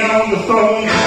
on the phone.